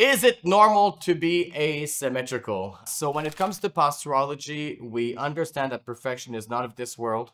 Is it normal to be asymmetrical? So when it comes to posturology, we understand that perfection is not of this world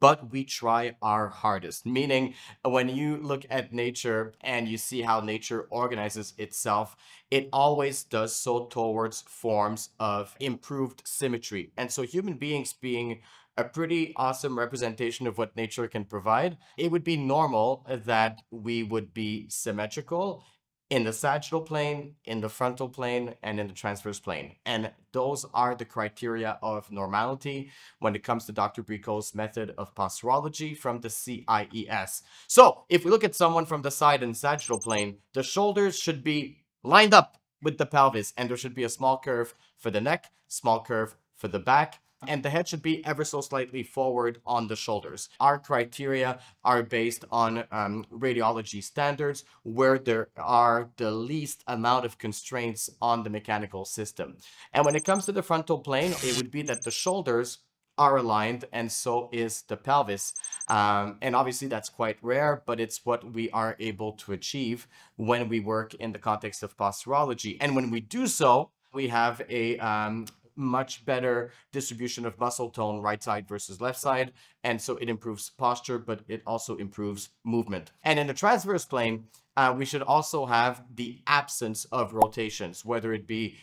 but we try our hardest. Meaning, when you look at nature and you see how nature organizes itself, it always does so towards forms of improved symmetry. And so, human beings being a pretty awesome representation of what nature can provide, it would be normal that we would be symmetrical in the sagittal plane, in the frontal plane, and in the transverse plane. And those are the criteria of normality when it comes to Dr. Bricot's method of posturology from the CIES. So if we look at someone from the side in sagittal plane, the shoulders should be lined up with the pelvis, and there should be a small curve for the neck, small curve for the back, and the head should be ever so slightly forward on the shoulders. Our criteria are based on um, radiology standards where there are the least amount of constraints on the mechanical system. And when it comes to the frontal plane, it would be that the shoulders are aligned and so is the pelvis. Um, and obviously that's quite rare, but it's what we are able to achieve when we work in the context of posturology. And when we do so, we have a um, much better distribution of muscle tone right side versus left side. And so it improves posture, but it also improves movement. And in the transverse plane, uh, we should also have the absence of rotations, whether it be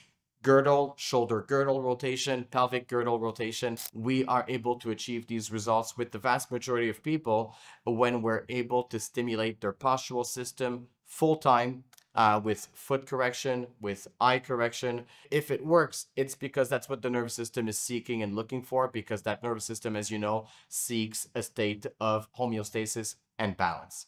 girdle, shoulder girdle rotation, pelvic girdle rotation. We are able to achieve these results with the vast majority of people when we're able to stimulate their postural system full time uh, with foot correction, with eye correction. If it works, it's because that's what the nervous system is seeking and looking for, because that nervous system, as you know, seeks a state of homeostasis and balance.